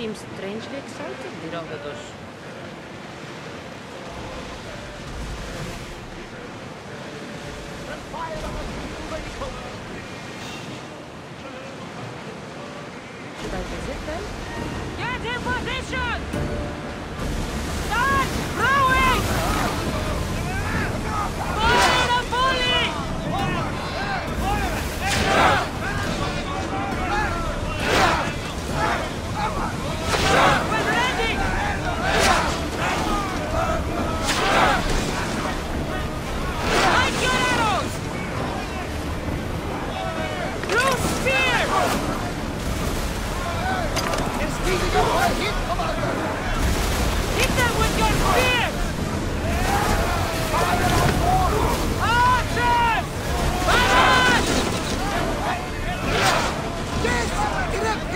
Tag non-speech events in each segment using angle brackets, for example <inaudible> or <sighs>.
seems strangely excited, the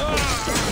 Ah!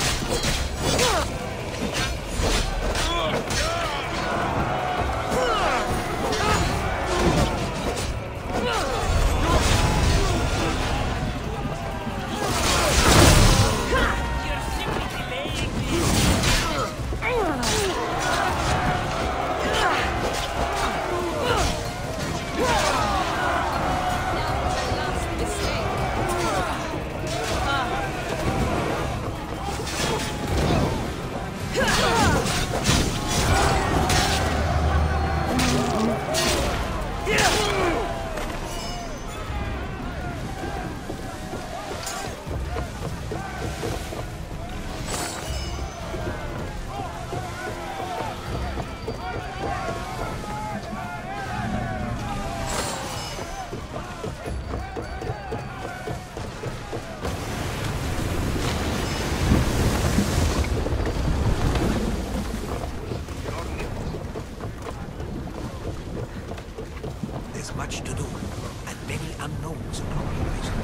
and many unknowns upon the horizon.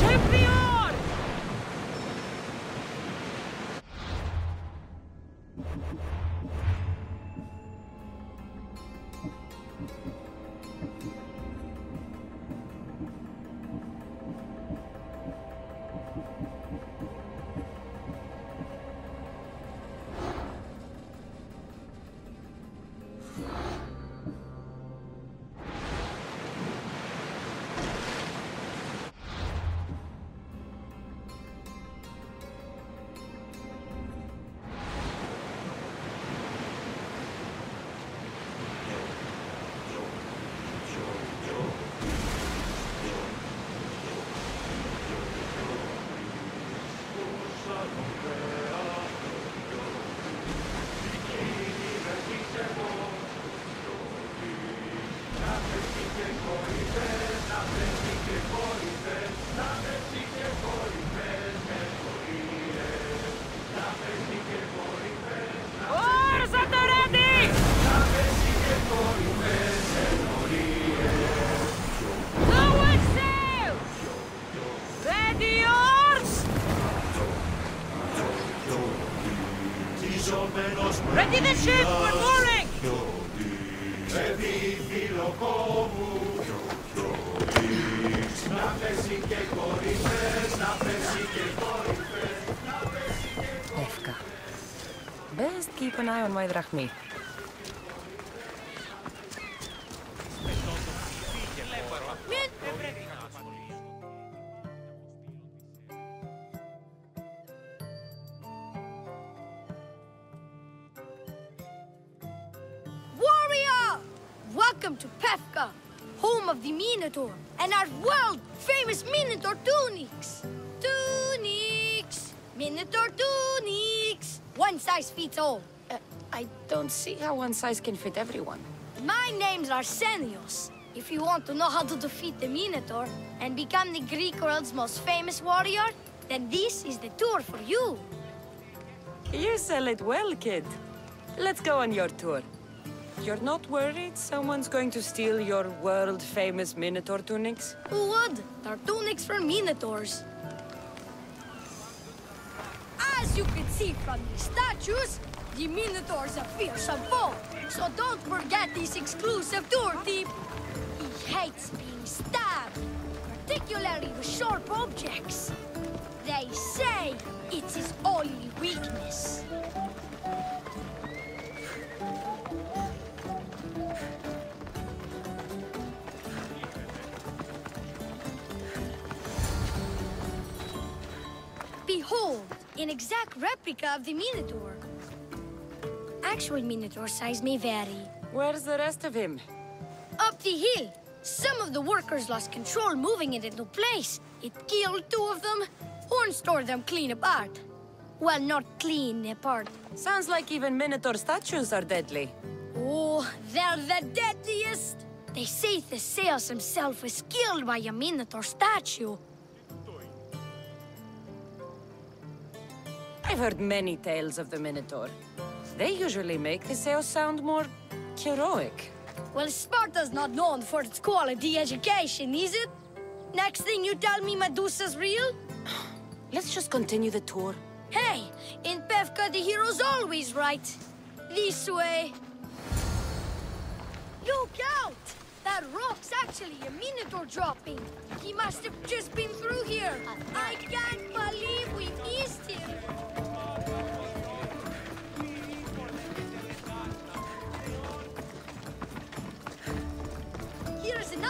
Champion! mai. Welcome to Pefka, home of the Minotaur, and our world-famous Minotaur tunics. Tunics! Minotaur tunics! One size fits all. I don't see how one size can fit everyone. My name's Arsenios. If you want to know how to defeat the Minotaur and become the Greek world's most famous warrior, then this is the tour for you. You sell it well, kid. Let's go on your tour. You're not worried someone's going to steal your world-famous Minotaur tunics? Who would? They're tunics for Minotaurs. As you can see from the statues, the Minotaur's a fearsome foe. So don't forget this exclusive tour tip. He hates being stabbed, particularly with sharp objects. They say it's his only weakness. Behold, an exact replica of the Minotaur. Actual Minotaur size may vary. Where's the rest of him? Up the hill, some of the workers lost control moving it into place. It killed two of them. Horn tore them clean apart. Well, not clean apart. Sounds like even Minotaur statues are deadly. Oh, they're the deadliest. They say Theseus himself was killed by a Minotaur statue. I've heard many tales of the Minotaur. They usually make Theseus sound more heroic. Well, Sparta's not known for its quality education, is it? Next thing you tell me Medusa's real? <sighs> Let's just continue the tour. Hey, in Pefka the hero's always right. This way. Look out! That rock's actually a Minotaur dropping. He must have just been through here. I can't believe we missed him.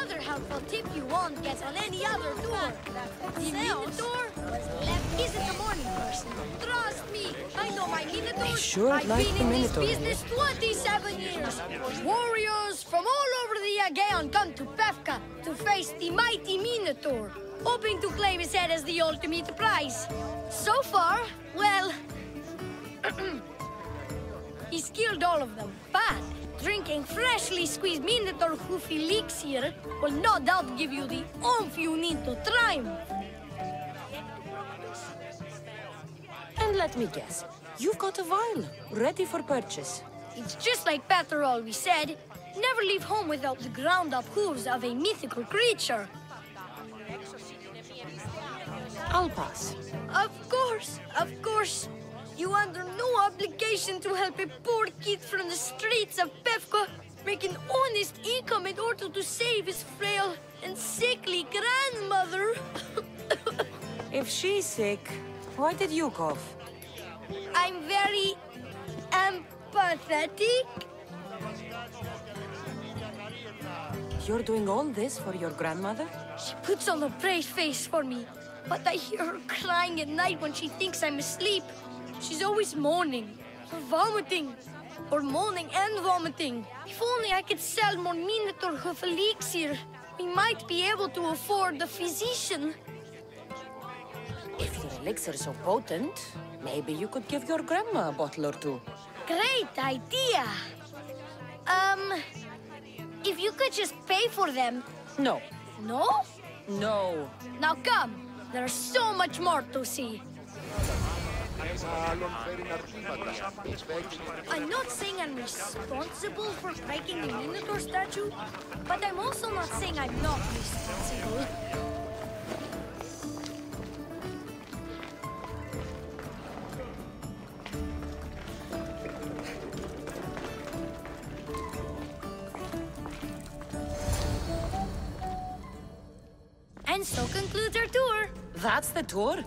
Another helpful tip you won't get on any other tour. The Minotaur isn't a morning person. Trust me, I know my Minotaur. They sure I've like been in this business 27 years. Warriors from all over the Aegean come to Pefka to face the mighty Minotaur, hoping to claim his head as the ultimate prize. So far, well, <clears throat> he's killed all of them. But drinking freshly squeezed Minotaur hoof elixir will no doubt give you the oomph you need to triumph. And let me guess, you've got a vial ready for purchase. It's just like Peter always said, never leave home without the ground-up hooves of a mythical creature. I'll pass. Of course, of course. You under no obligation to help a poor kid from the streets of Pefka make an honest income in order to save his frail and sickly grandmother. <laughs> If she's sick, why did you cough? I'm very empathetic. You're doing all this for your grandmother? She puts on a brave face for me, but I hear her crying at night when she thinks I'm asleep. She's always moaning, or vomiting, or moaning and vomiting. If only I could sell more Minotaur hoof elixir, we might be able to afford the physician. If your elixir's so potent, maybe you could give your grandma a bottle or two. Great idea! Um, if you could just pay for them. No. No? No. Now come, there's so much more to see. I'm not saying I'm responsible for breaking the Minotaur statue, but I'm also not saying I'm not responsible. And so concludes our tour. That's the tour?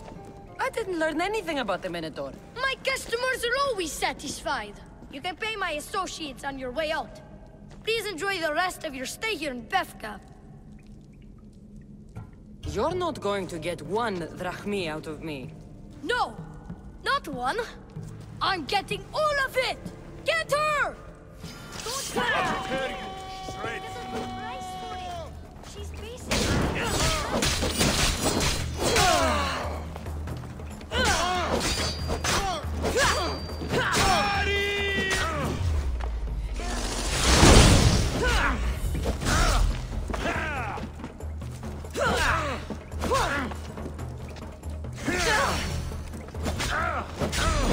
I didn't learn anything about the Minotaur. My customers are always satisfied. You can pay my associates on your way out. Please enjoy the rest of your stay here in Pefka. You're not going to get one drachmi out of me. No, not one. I'm getting all of it. Get her! Don't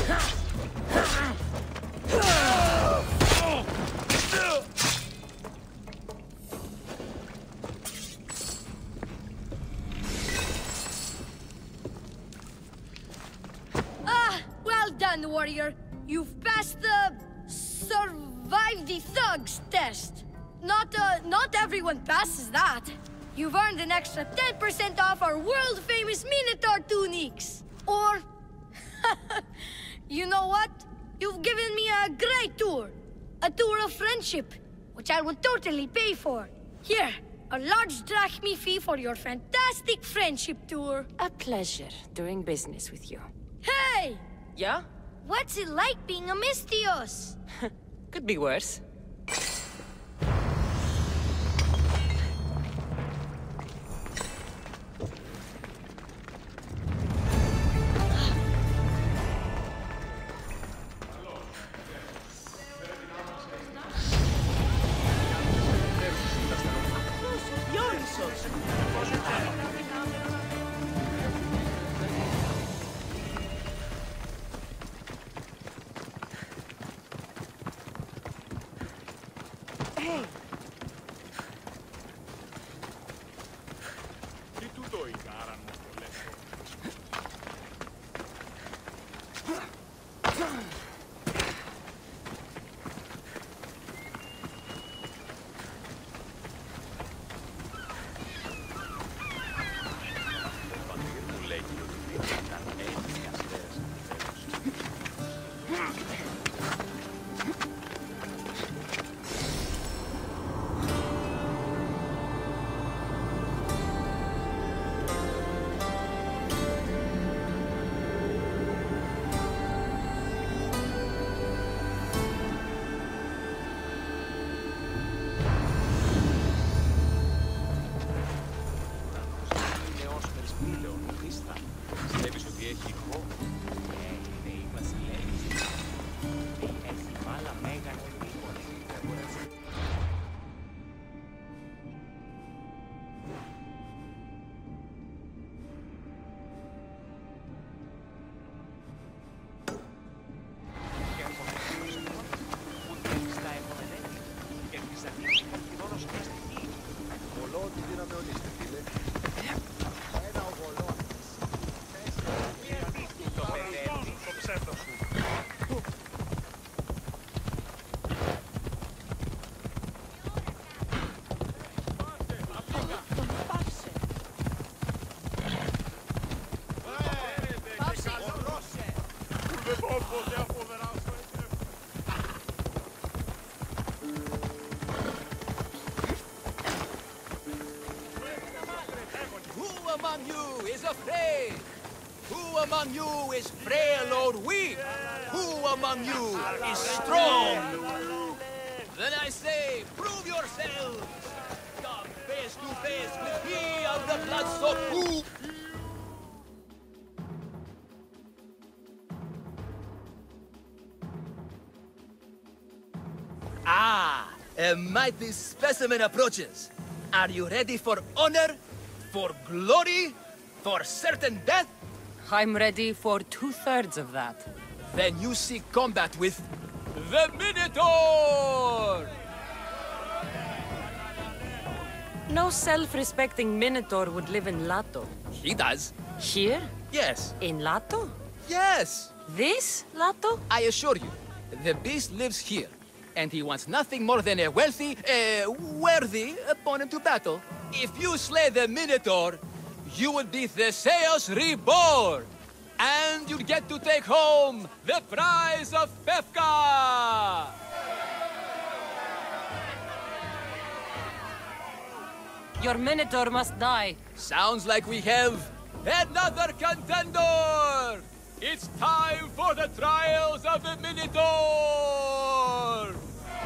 Ha! Everyone passes that. You've earned an extra 10% off our world famous Minotaur tunics. Or <laughs> you know what? You've given me a great tour. A tour of friendship, which I will totally pay for. Here, a large drachmi fee for your fantastic friendship tour. A pleasure doing business with you. Hey! Yeah? What's it like being a Misthios? <laughs> Could be worse. Thank you. Who among you is afraid? Who among you is frail or weak? Who among you is strong? Then I say, prove yourselves! Come face to face with me of the blood-soaked a mighty specimen approaches. Are you ready for honor? For glory? For certain death? I'm ready for two-thirds of that. Then you seek combat with the Minotaur! No self-respecting Minotaur would live in Lato. He does. Here? Yes. In Lato? Yes. This Lato? I assure you, the beast lives here. And he wants nothing more than a wealthy, a worthy opponent to battle. If you slay the Minotaur, you would be Theseus reborn. And you'd get to take home the prize of Pefka! Your Minotaur must die. Sounds like we have another contender! It's time for the trials of the Minotaur!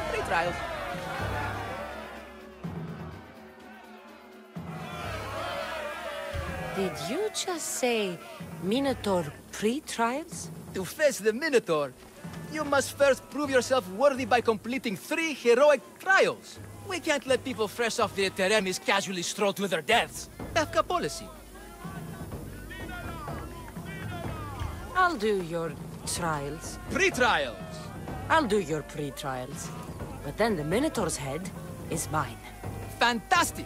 Three trials. Did you just say Minotaur pre-trials? To face the Minotaur, you must first prove yourself worthy by completing three heroic trials. We can't let people fresh off the Teremis casually stroll to their deaths. Pefka policy. I'll do your Trials. Pre-trials. I'll do your pre-trials. But then the Minotaur's head is mine. Fantastic!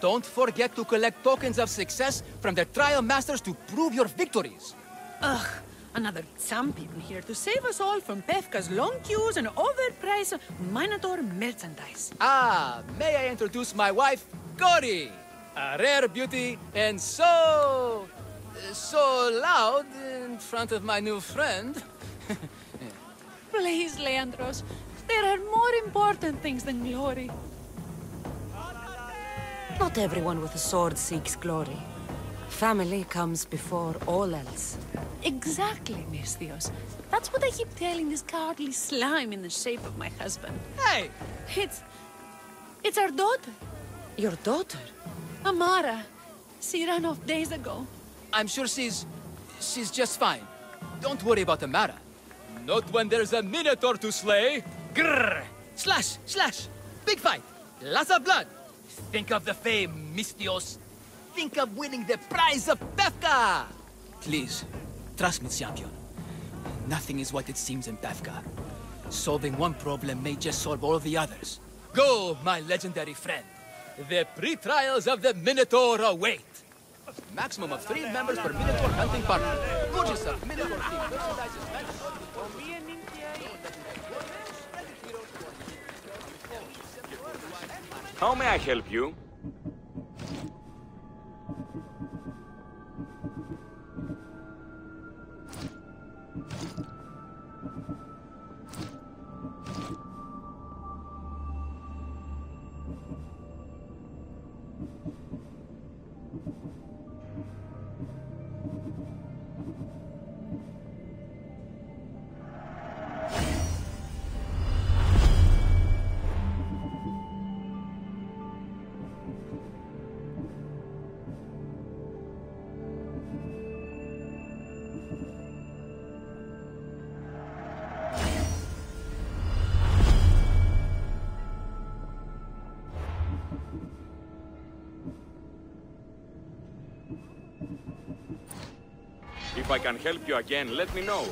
Don't forget to collect tokens of success from the trial masters to prove your victories. Ugh, another some people here to save us all from Pefka's long queues and overpriced Minotaur merchandise. Ah, may I introduce my wife, Cory? A rare beauty and so... so loud in front of my new friend. <laughs> Please, Leandros, there are more important things than glory. Not everyone with a sword seeks glory. Family comes before all else. Exactly, Misthios. That's what I keep telling this cowardly slime in the shape of my husband. Hey! It's... it's our daughter, Your daughter? Amara. She ran off days ago. I'm sure she's... she's just fine. Don't worry about the matter. Not when there's a Minotaur to slay. Grrr! Slash! Slash! Big fight! Lots of blood! Think of the fame, Misthios. Think of winning the prize of Pefka! Please, trust me, champion. Nothing is what it seems in Pefka. Solving one problem may just solve all the others. Go, my legendary friend. The pre-trials of the Minotaur await. Maximum of three members per Minotaur hunting party. Minotaur themed merchandise. How may I help you? If I can help you again, let me know.